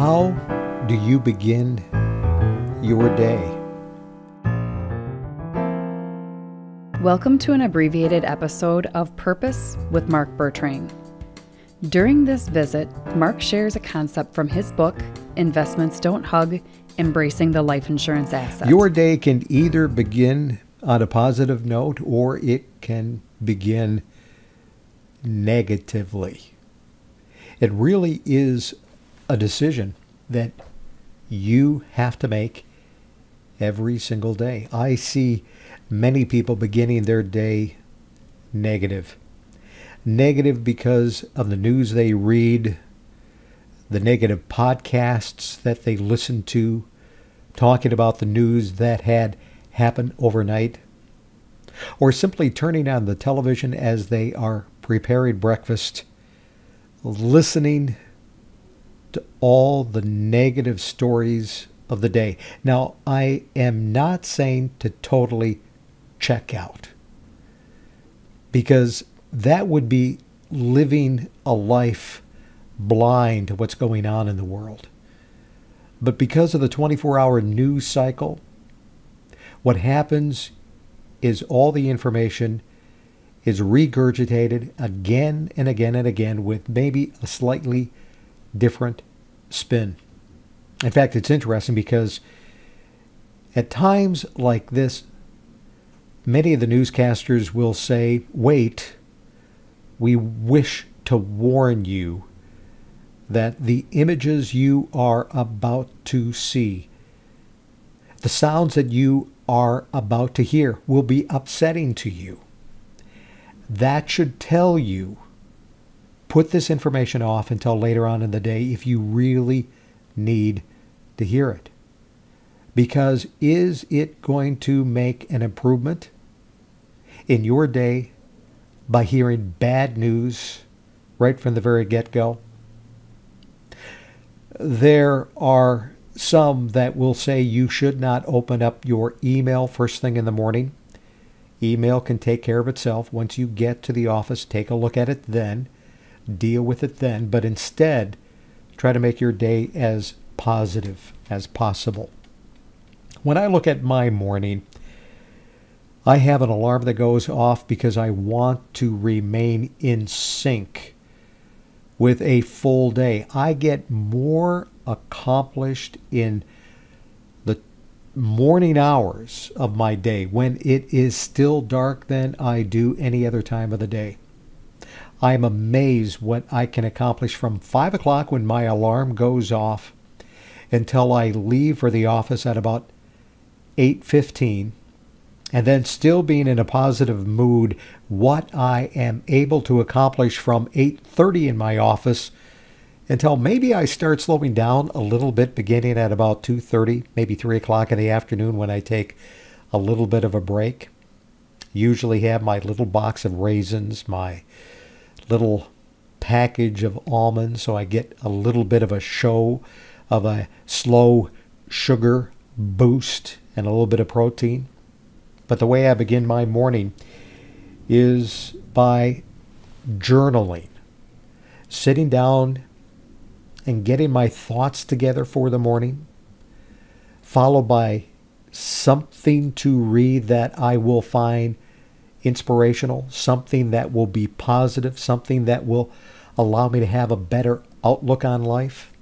How do you begin your day? Welcome to an abbreviated episode of Purpose with Mark Bertrang. During this visit, Mark shares a concept from his book, Investments Don't Hug Embracing the Life Insurance Asset. Your day can either begin on a positive note or it can begin negatively. It really is a decision that you have to make every single day. I see many people beginning their day negative. Negative because of the news they read, the negative podcasts that they listen to, talking about the news that had happened overnight, or simply turning on the television as they are preparing breakfast, listening to all the negative stories of the day. Now, I am not saying to totally check out because that would be living a life blind to what's going on in the world. But because of the 24 hour news cycle, what happens is all the information is regurgitated again and again and again with maybe a slightly different spin. In fact, it's interesting because at times like this, many of the newscasters will say, wait, we wish to warn you that the images you are about to see, the sounds that you are about to hear, will be upsetting to you. That should tell you put this information off until later on in the day if you really need to hear it. Because is it going to make an improvement in your day by hearing bad news right from the very get go? There are some that will say you should not open up your email first thing in the morning. Email can take care of itself. Once you get to the office, take a look at it then, deal with it then, but instead, try to make your day as positive as possible. When I look at my morning, I have an alarm that goes off because I want to remain in sync with a full day. I get more accomplished in the morning hours of my day when it is still dark than I do any other time of the day. I am amazed what I can accomplish from 5 o'clock when my alarm goes off until I leave for the office at about 8:15 and then still being in a positive mood what I am able to accomplish from 8:30 in my office until maybe I start slowing down a little bit beginning at about 2:30 maybe 3 o'clock in the afternoon when I take a little bit of a break. Usually have my little box of raisins my little package of almonds so I get a little bit of a show of a slow sugar boost and a little bit of protein. But the way I begin my morning is by journaling, sitting down and getting my thoughts together for the morning, followed by something to read that I will find inspirational, something that will be positive, something that will allow me to have a better outlook on life.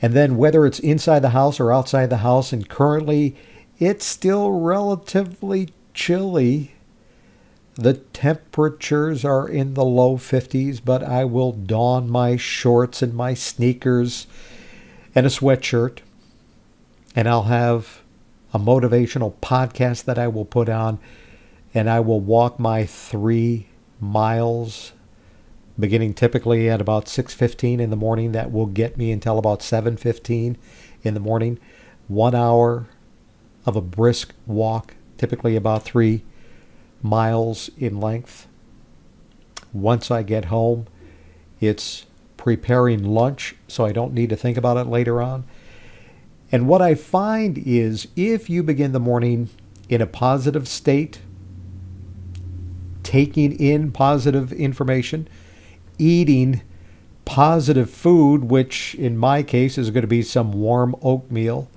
And then, whether it's inside the house or outside the house, and currently it's still relatively chilly. The temperatures are in the low 50s, but I will don my shorts and my sneakers and a sweatshirt. And I'll have a motivational podcast that I will put on. And I will walk my three miles beginning typically at about 6.15 in the morning that will get me until about 7.15 in the morning one hour of a brisk walk, typically about three miles in length. Once I get home, it's preparing lunch so I don't need to think about it later on. And what I find is if you begin the morning in a positive state, taking in positive information, eating positive food, which in my case is going to be some warm oatmeal.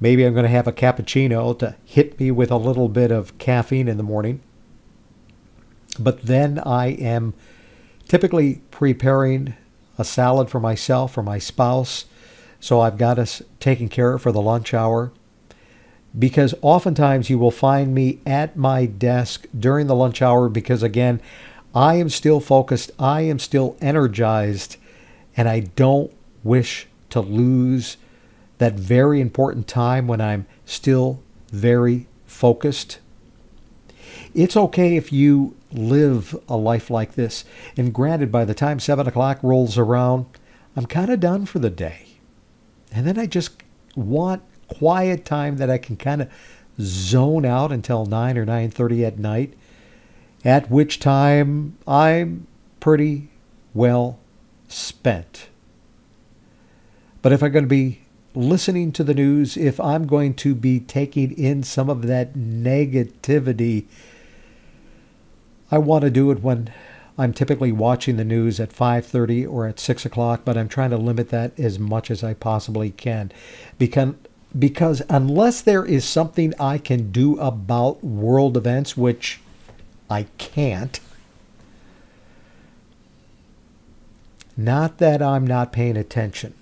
Maybe I'm going to have a cappuccino to hit me with a little bit of caffeine in the morning. But then I am typically preparing a salad for myself or my spouse. So I've got us taken care of for the lunch hour. Because oftentimes you will find me at my desk during the lunch hour because, again, I am still focused, I am still energized, and I don't wish to lose that very important time when I'm still very focused. It's okay if you live a life like this. And granted, by the time 7 o'clock rolls around, I'm kind of done for the day. And then I just want quiet time that I can kind of zone out until 9 or 9.30 at night, at which time I'm pretty well spent. But if I'm going to be listening to the news, if I'm going to be taking in some of that negativity, I want to do it when I'm typically watching the news at 5:30 or at 6 o'clock, but I'm trying to limit that as much as I possibly can, because because unless there is something I can do about world events, which I can't. Not that I'm not paying attention,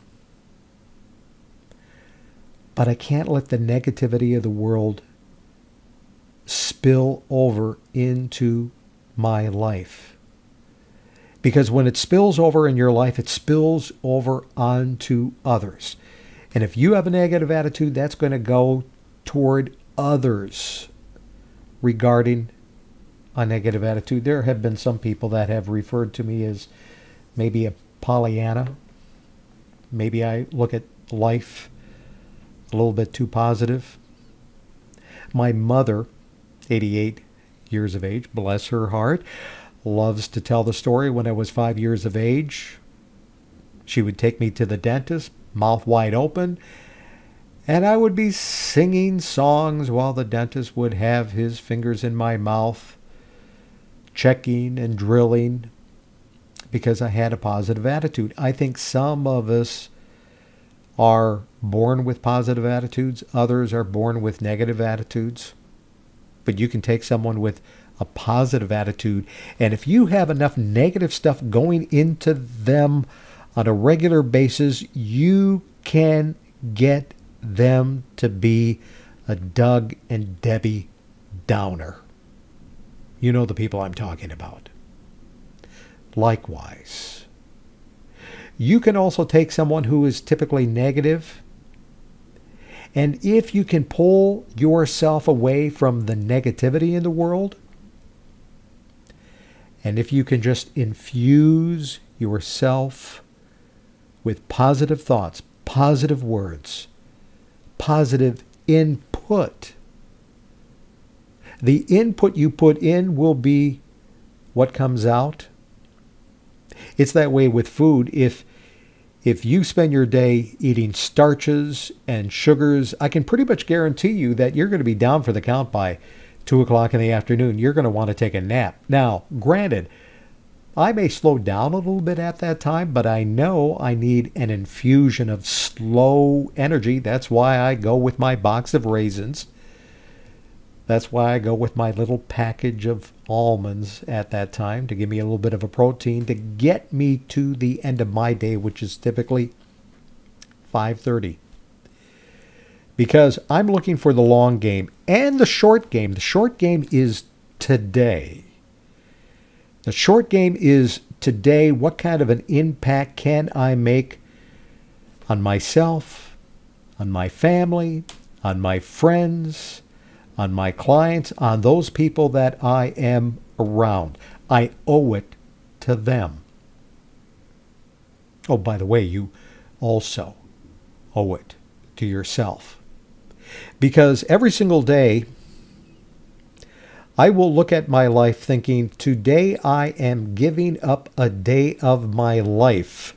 but I can't let the negativity of the world spill over into my life. Because when it spills over in your life, it spills over onto others. And if you have a negative attitude, that's going to go toward others regarding a negative attitude. There have been some people that have referred to me as maybe a Pollyanna. Maybe I look at life a little bit too positive. My mother, 88 years of age, bless her heart, loves to tell the story when I was five years of age. She would take me to the dentist, mouth wide open, and I would be singing songs while the dentist would have his fingers in my mouth, checking and drilling because I had a positive attitude. I think some of us are born with positive attitudes, others are born with negative attitudes. But you can take someone with a positive attitude, and if you have enough negative stuff going into them on a regular basis, you can get them to be a Doug and Debbie Downer. You know the people I'm talking about. Likewise, you can also take someone who is typically negative, and if you can pull yourself away from the negativity in the world, and if you can just infuse yourself with positive thoughts, positive words, positive input, the input you put in will be what comes out it's that way with food. If if you spend your day eating starches and sugars, I can pretty much guarantee you that you're going to be down for the count by two o'clock in the afternoon. You're going to want to take a nap. Now, granted, I may slow down a little bit at that time, but I know I need an infusion of slow energy. That's why I go with my box of raisins that's why I go with my little package of almonds at that time to give me a little bit of a protein to get me to the end of my day, which is typically 5:30. Because I'm looking for the long game and the short game. The short game is today. The short game is today. What kind of an impact can I make on myself, on my family, on my friends? on my clients, on those people that I am around. I owe it to them. Oh, by the way, you also owe it to yourself. Because every single day, I will look at my life thinking, today I am giving up a day of my life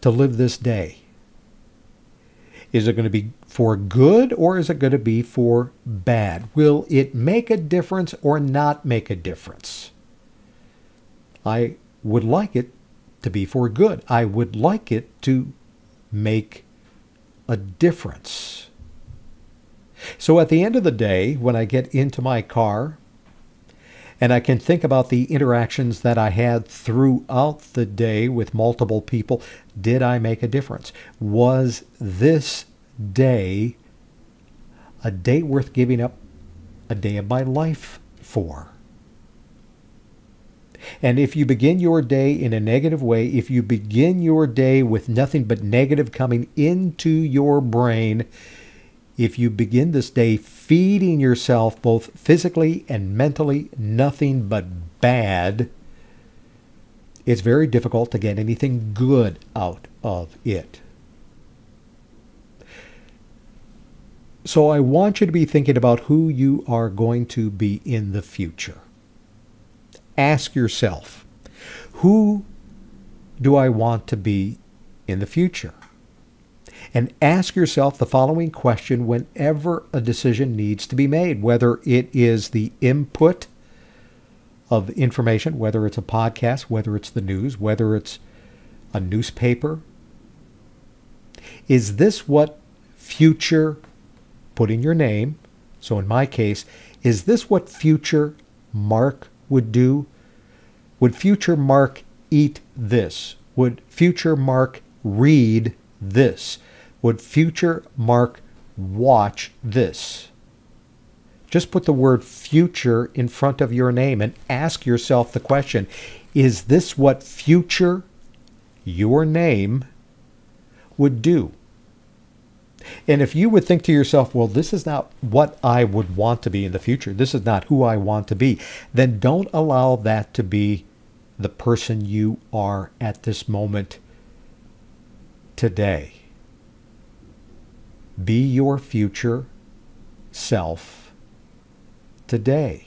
to live this day. Is it going to be for good or is it going to be for bad? Will it make a difference or not make a difference? I would like it to be for good. I would like it to make a difference. So at the end of the day, when I get into my car and I can think about the interactions that I had throughout the day with multiple people, did I make a difference? Was this day a day worth giving up a day of my life for? And if you begin your day in a negative way, if you begin your day with nothing but negative coming into your brain, if you begin this day feeding yourself both physically and mentally nothing but bad, it's very difficult to get anything good out of it. So I want you to be thinking about who you are going to be in the future. Ask yourself, who do I want to be in the future? And ask yourself the following question whenever a decision needs to be made, whether it is the input of information, whether it's a podcast, whether it's the news, whether it's a newspaper. Is this what future put in your name. So in my case, is this what future Mark would do? Would future Mark eat this? Would future Mark read this? Would future Mark watch this? Just put the word future in front of your name and ask yourself the question Is this what future, your name, would do? And if you would think to yourself, well, this is not what I would want to be in the future, this is not who I want to be, then don't allow that to be the person you are at this moment today. Be your future self today.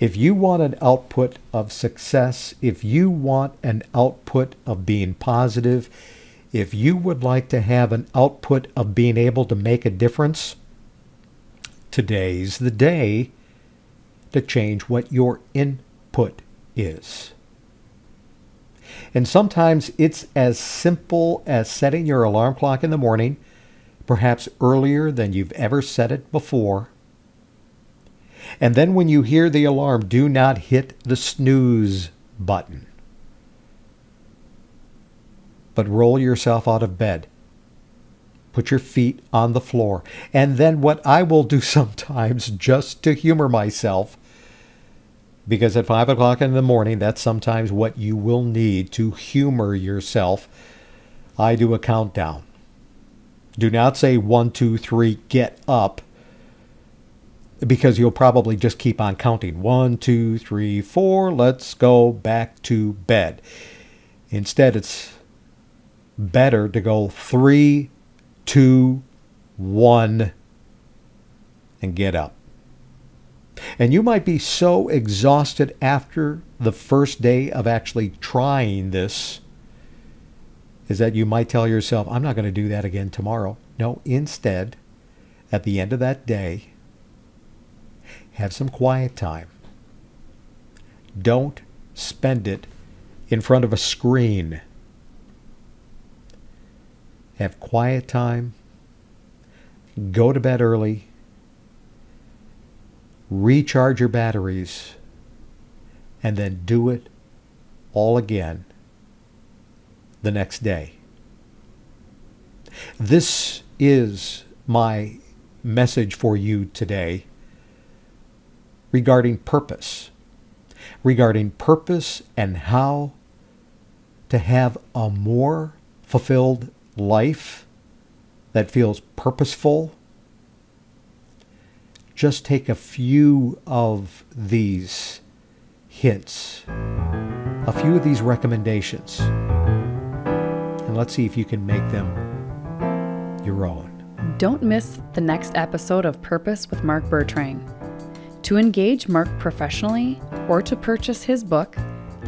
If you want an output of success, if you want an output of being positive, if you would like to have an output of being able to make a difference, today's the day to change what your input is. And sometimes it's as simple as setting your alarm clock in the morning, perhaps earlier than you've ever set it before. And then when you hear the alarm, do not hit the snooze button but roll yourself out of bed. Put your feet on the floor. And then, what I will do sometimes just to humor myself, because at 5 o'clock in the morning, that's sometimes what you will need to humor yourself, I do a countdown. Do not say one, two, three, get up, because you'll probably just keep on counting. One, two, three, four, let's go back to bed. Instead, it's better to go three, two, one, and get up. And you might be so exhausted after the first day of actually trying this is that you might tell yourself, I'm not going to do that again tomorrow. No, instead, at the end of that day, have some quiet time. Don't spend it in front of a screen have quiet time, go to bed early, recharge your batteries, and then do it all again the next day. This is my message for you today regarding purpose, regarding purpose and how to have a more fulfilled life that feels purposeful, just take a few of these hints, a few of these recommendations, let's see if you can make them your own. Don't miss the next episode of Purpose with Mark Bertrang. To engage Mark professionally or to purchase his book,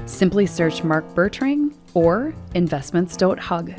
simply search Mark Bertrang or Investments Don't Hug.